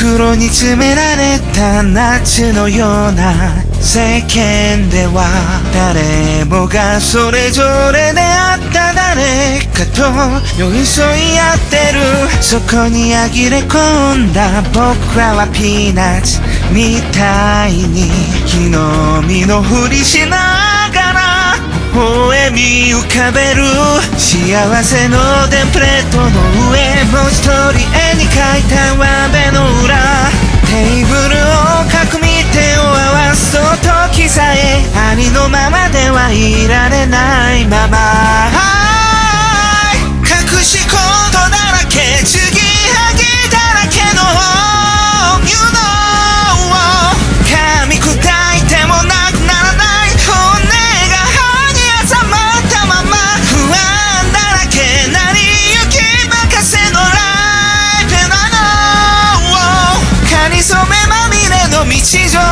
袋に詰められた夏のような世間では誰もがそれぞれであった誰かと寄り添い合ってるそこに呆れ込んだ僕らはピーナッツみたいに木の実のふりしながら微笑み浮かべる幸せのテンプレートの上もう一人はいられないまま。隠し事だらけ継ぎはぎだらけの。You know 噛み砕いてもなくならない。骨が歯に挟まったまま。不安だらけ成り行き任せのライフなの。かりそめまみれの日常。